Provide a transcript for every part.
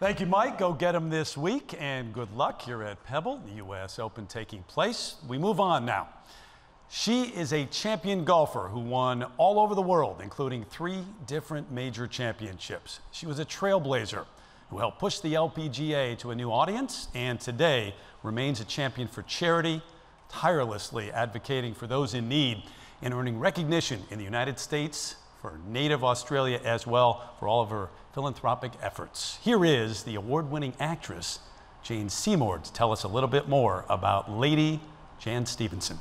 Thank you, Mike. Go get them this week, and good luck here at Pebble, the U.S. Open taking place. We move on now. She is a champion golfer who won all over the world, including three different major championships. She was a trailblazer who helped push the LPGA to a new audience and today remains a champion for charity, tirelessly advocating for those in need and earning recognition in the United States, for Native Australia as well, for all of her philanthropic efforts. Here is the award winning actress, Jane Seymour, to tell us a little bit more about Lady Jan Stephenson.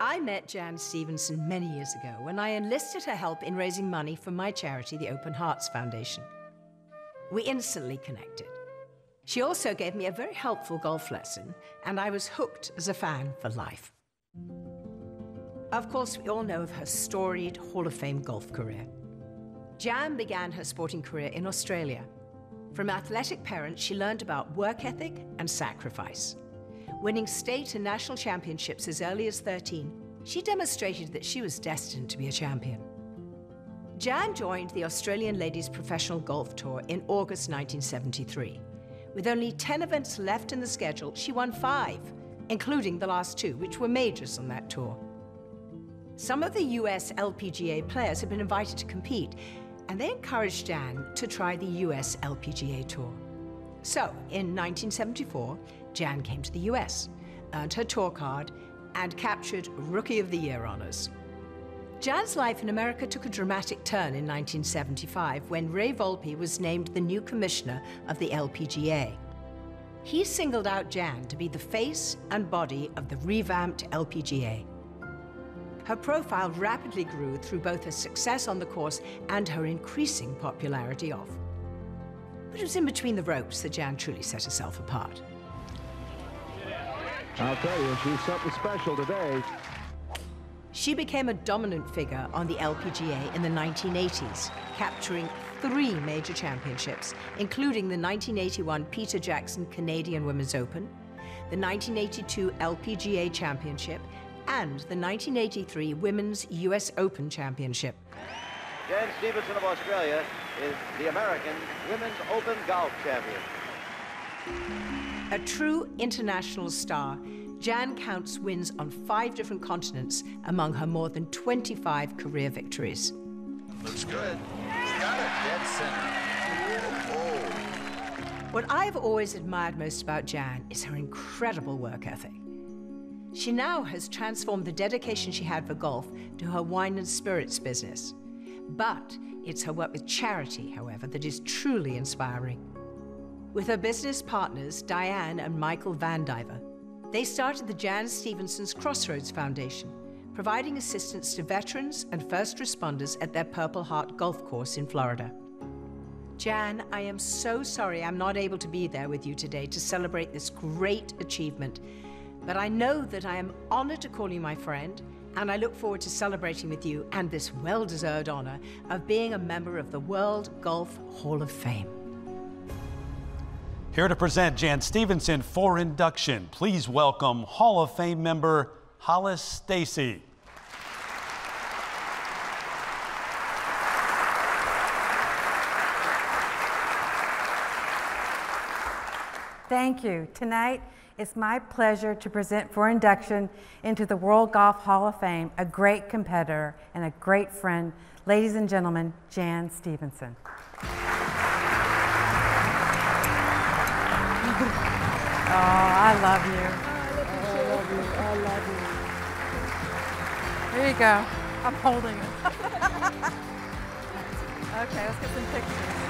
I met Jan Stephenson many years ago when I enlisted her help in raising money for my charity, the Open Hearts Foundation. We instantly connected. She also gave me a very helpful golf lesson, and I was hooked as a fan for life. Of course, we all know of her storied Hall of Fame golf career. Jan began her sporting career in Australia. From athletic parents, she learned about work ethic and sacrifice. Winning state and national championships as early as 13, she demonstrated that she was destined to be a champion. Jan joined the Australian Ladies Professional Golf Tour in August 1973. With only 10 events left in the schedule, she won five, including the last two, which were majors on that tour. Some of the US LPGA players had been invited to compete, and they encouraged Jan to try the US LPGA Tour. So, in 1974, Jan came to the US, earned her tour card, and captured Rookie of the Year honors. Jan's life in America took a dramatic turn in 1975 when Ray Volpe was named the new commissioner of the LPGA. He singled out Jan to be the face and body of the revamped LPGA. Her profile rapidly grew through both her success on the course and her increasing popularity off. But it was in between the ropes that Jan truly set herself apart. I'll tell you, she's something special today. She became a dominant figure on the LPGA in the 1980s, capturing three major championships, including the 1981 Peter Jackson Canadian Women's Open, the 1982 LPGA Championship, and the 1983 Women's US Open Championship. Jan Stephenson of Australia is the American Women's Open Golf Champion. A true international star, Jan counts wins on five different continents among her more than 25 career victories. Looks good. got it. Dead center. Oh. What I've always admired most about Jan is her incredible work ethic. She now has transformed the dedication she had for golf to her wine and spirits business. But it's her work with charity, however, that is truly inspiring. With her business partners, Diane and Michael Vandiver, they started the Jan Stephenson's Crossroads Foundation, providing assistance to veterans and first responders at their Purple Heart Golf Course in Florida. Jan, I am so sorry I'm not able to be there with you today to celebrate this great achievement, but I know that I am honored to call you my friend, and I look forward to celebrating with you and this well deserved honor of being a member of the World Golf Hall of Fame. Here to present Jan Stephenson for induction, please welcome Hall of Fame member Hollis Stacy. Thank you. Tonight, it's my pleasure to present for induction into the World Golf Hall of Fame a great competitor and a great friend, ladies and gentlemen, Jan Stephenson. I love you. I love you. I love you. Here you go. I'm holding it. okay, let's get some pictures.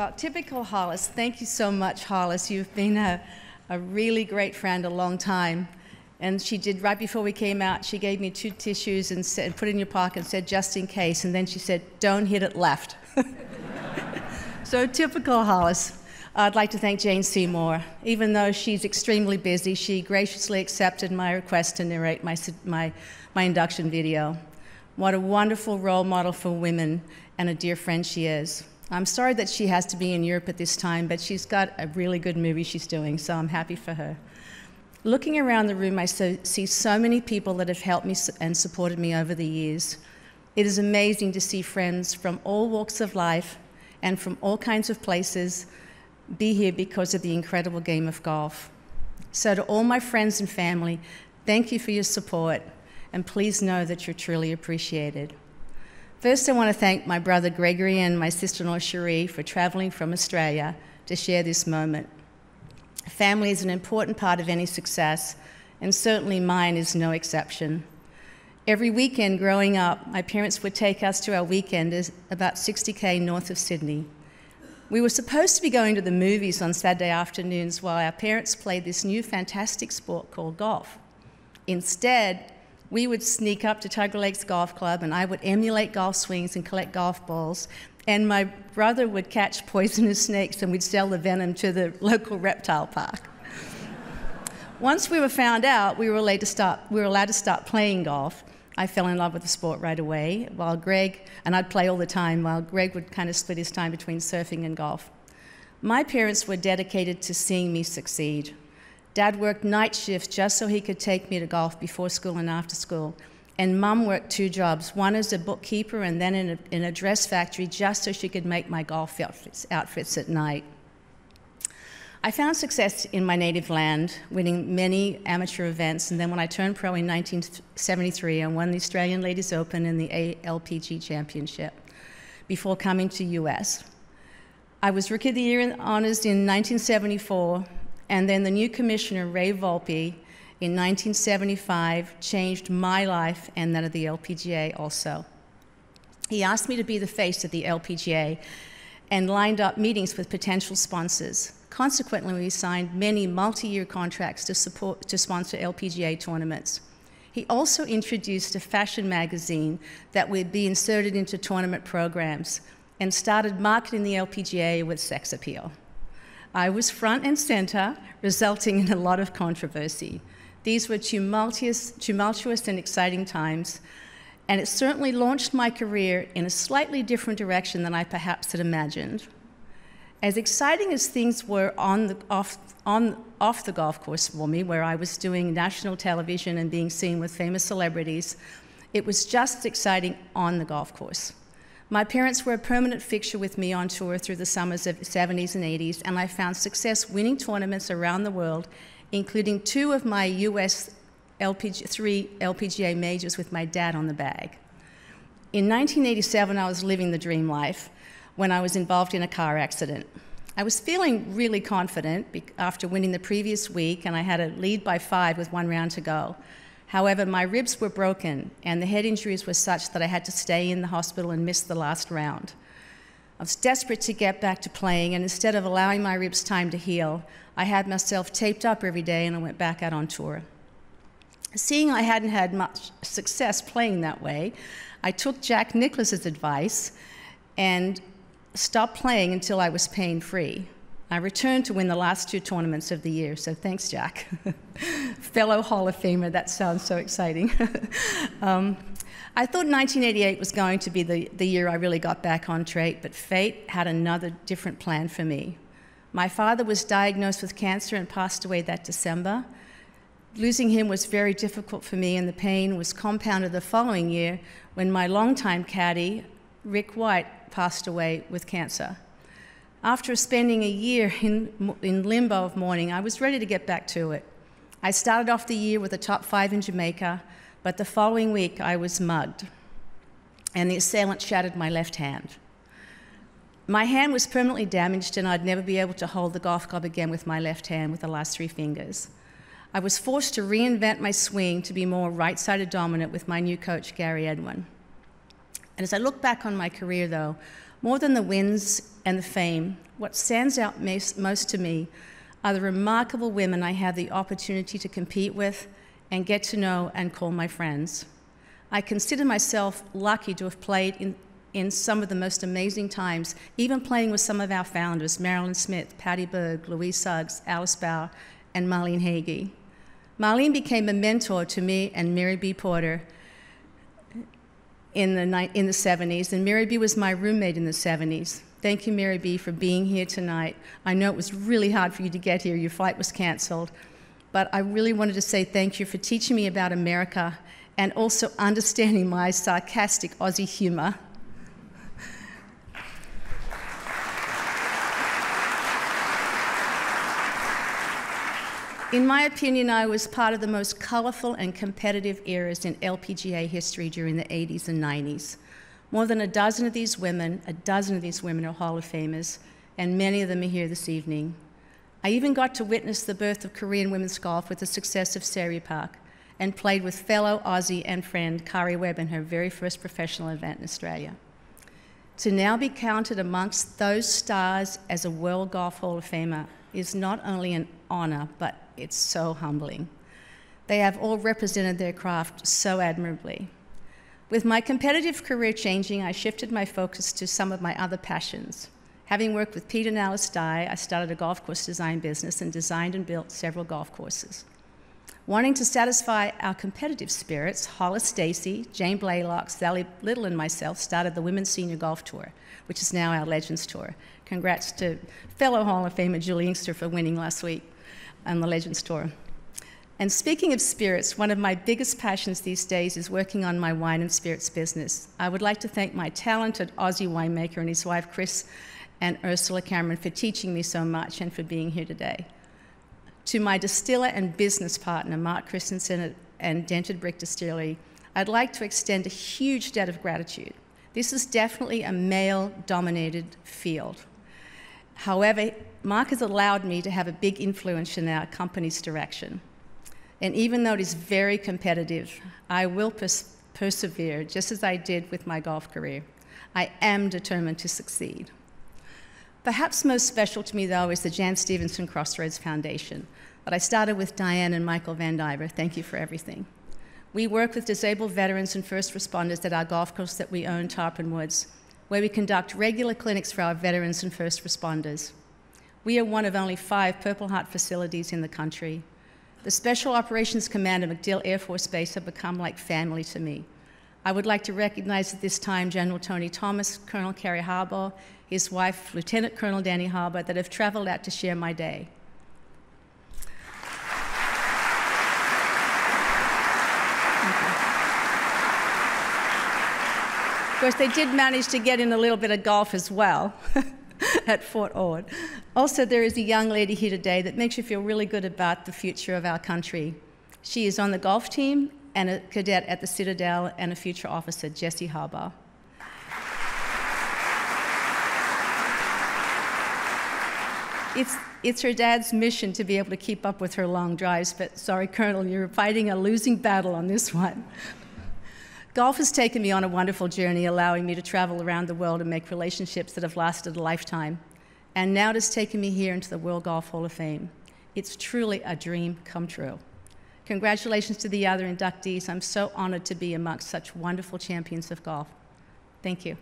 Well, typical Hollis. Thank you so much, Hollis. You've been a, a really great friend a long time. And she did, right before we came out, she gave me two tissues and said, put it in your pocket and said, just in case. And then she said, don't hit it left. so typical Hollis. I'd like to thank Jane Seymour. Even though she's extremely busy, she graciously accepted my request to narrate my, my, my induction video. What a wonderful role model for women and a dear friend she is. I'm sorry that she has to be in Europe at this time, but she's got a really good movie she's doing, so I'm happy for her. Looking around the room, I so, see so many people that have helped me and supported me over the years. It is amazing to see friends from all walks of life and from all kinds of places be here because of the incredible game of golf. So, to all my friends and family, thank you for your support, and please know that you're truly appreciated. First, I want to thank my brother Gregory and my sister in law Cherie for traveling from Australia to share this moment. Family is an important part of any success, and certainly mine is no exception. Every weekend growing up, my parents would take us to our weekend about 60k north of Sydney. We were supposed to be going to the movies on Saturday afternoons while our parents played this new fantastic sport called golf. Instead, we would sneak up to Tiger Lakes Golf Club and I would emulate golf swings and collect golf balls. And my brother would catch poisonous snakes and we'd sell the venom to the local reptile park. Once we were found out, we were, allowed to start, we were allowed to start playing golf. I fell in love with the sport right away, while Greg, and I'd play all the time, while Greg would kind of split his time between surfing and golf. My parents were dedicated to seeing me succeed. Dad worked night shifts just so he could take me to golf before school and after school. And mum worked two jobs one as a bookkeeper and then in a, in a dress factory just so she could make my golf outfits, outfits at night. I found success in my native land, winning many amateur events, and then when I turned pro in 1973, I won the Australian Ladies Open and the ALPG Championship before coming to US. I was Rookie of the Year in honors in 1974, and then the new commissioner, Ray Volpe, in 1975 changed my life and that of the LPGA also. He asked me to be the face of the LPGA and lined up meetings with potential sponsors. Consequently, we signed many multi year contracts to, support, to sponsor LPGA tournaments. He also introduced a fashion magazine that would be inserted into tournament programs and started marketing the LPGA with sex appeal. I was front and center, resulting in a lot of controversy. These were tumultuous, tumultuous and exciting times, and it certainly launched my career in a slightly different direction than I perhaps had imagined. As exciting as things were on the, off, on, off the golf course for me, where I was doing national television and being seen with famous celebrities, it was just exciting on the golf course. My parents were a permanent fixture with me on tour through the summers of 70s and 80s, and I found success winning tournaments around the world, including two of my US LPG, three LPGA majors with my dad on the bag. In 1987, I was living the dream life when I was involved in a car accident. I was feeling really confident after winning the previous week, and I had a lead by five with one round to go. However, my ribs were broken, and the head injuries were such that I had to stay in the hospital and miss the last round. I was desperate to get back to playing, and instead of allowing my ribs time to heal, I had myself taped up every day and I went back out on tour. Seeing I hadn't had much success playing that way, I took Jack Nicklaus's advice and stopped playing until I was pain free. I returned to win the last two tournaments of the year, so thanks, Jack. Fellow Hall of Famer, that sounds so exciting. um, I thought 1988 was going to be the, the year I really got back on track, but fate had another different plan for me. My father was diagnosed with cancer and passed away that December. Losing him was very difficult for me, and the pain was compounded the following year when my longtime caddy, Rick White, passed away with cancer. After spending a year in, in limbo of mourning, I was ready to get back to it. I started off the year with a top five in Jamaica, but the following week I was mugged, and the assailant shattered my left hand. My hand was permanently damaged, and I'd never be able to hold the golf club again with my left hand with the last three fingers. I was forced to reinvent my swing to be more right sided dominant with my new coach, Gary Edwin. And as I look back on my career, though, more than the wins and the fame, what stands out most to me are the remarkable women I had the opportunity to compete with and get to know and call my friends. I consider myself lucky to have played in, in some of the most amazing times, even playing with some of our founders, Marilyn Smith, Patty Berg, Louise Suggs, Alice Bauer, and Marlene Hagge. Marlene became a mentor to me and Mary Bea Porter in the, in the 70s, and Mary Bea was my roommate in the 70s. Thank you, Mary Bea, for being here tonight. I know it was really hard for you to get here. Your flight was canceled. But I really wanted to say thank you for teaching me about America and also understanding my sarcastic Aussie humor. In my opinion, I was part of the most colorful and competitive eras in LPGA history during the 80s and 90s. More than a dozen of these women, a dozen of these women are Hall of Famers, and many of them are here this evening. I even got to witness the birth of Korean women's golf with the success of Se Ri Pak and played with fellow Aussie and friend Karrie Webb in her very first professional event in Australia. To now be counted amongst those stars as a World Golf Hall of Famer is not only an honor, but it's so humbling. They have all represented their craft so admirably. With my competitive career changing, I shifted my focus to some of my other passions. Having worked with Pete and Alice Dye, I started a golf course design business and designed and built several golf courses. Wanting to satisfy our competitive spirits, Hollis Stacy, Jane Blalock, Sally Little, and myself started the Women's Senior Golf Tour, which is now our Legends Tour. Congrats to fellow Hall of Famer Juli Inkster for winning last week on the Legends Tour. And speaking of spirits, one of my biggest passions these days is working on my wine and spirits business. I would like to thank my talented Aussie winemaker and his wife, Chris and Ursula Cameron, for teaching me so much and for being here today. To my distiller and business partner, Mark Christensen and Dented Brick Distillery, I'd like to extend a huge debt of gratitude. This is definitely a male dominated field. However, Mark has allowed me to have a big influence in our company's direction. And even though it is very competitive, I will pers persevere just as I did with my golf career. I am determined to succeed. Perhaps most special to me, though, is the Jan Stephenson Crossroads Foundation that I started with Diane and Michael Van Diver. Thank you for everything. We work with disabled veterans and first responders at our golf course that we own, Tarpon Woods, where we conduct regular clinics for our veterans and first responders. We are one of only five Purple Heart facilities in the country. The Special Operations Command at MacDill Air Force Base have become like family to me. I would like to recognize at this time General Tony Thomas, Colonel Kerry Harbaugh, his wife, Lieutenant Colonel Danny Harbaugh, that have traveled out to share my day. Of course, they did manage to get in a little bit of golf as well at Fort Ord. Also, there is a young lady here today that makes you feel really good about the future of our country. She is on the golf team and a cadet at the Citadel and a future officer, Jessie Harbaugh. It's, it's her dad's mission to be able to keep up with her long drives, but sorry, Colonel, you're fighting a losing battle on this one. Golf has taken me on a wonderful journey, allowing me to travel around the world and make relationships that have lasted a lifetime. And now it has taken me here into the World Golf Hall of Fame. It's truly a dream come true. Congratulations to the other inductees. I'm so honored to be amongst such wonderful champions of golf. Thank you.